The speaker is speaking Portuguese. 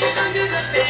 vida de você.